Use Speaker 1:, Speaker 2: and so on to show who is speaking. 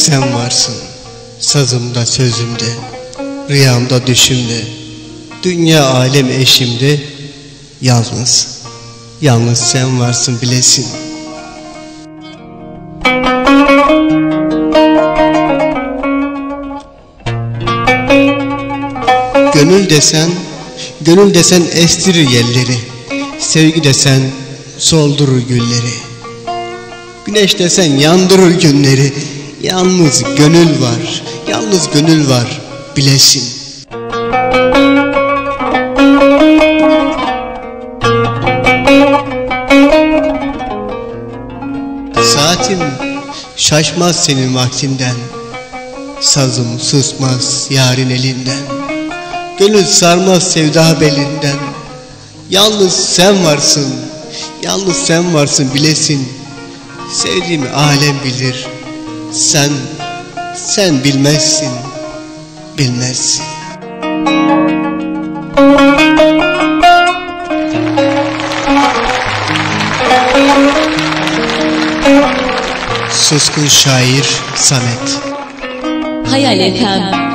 Speaker 1: Sen varsın sazımda sözümde Rüyamda düşümde. Dünya alem eşimde Yalnız Yalnız sen varsın bilesin. Gönül desen Gönül desen estirir yerleri. Sevgi desen soldurur gülleri. Güneş desen yandırır günleri Yalnız gönül var Yalnız gönül var bilesin Saatim şaşmaz senin vaktinden Sazım susmaz yarın elinden. Gönül sarmaz sevda belinden. Yalnız sen varsın Yalnız sen varsın bilesin. Sevdiğimi alem bilir Sen Sen bilmezsin Bilmezsin. Suskun şair Samet.
Speaker 2: Hayal Efem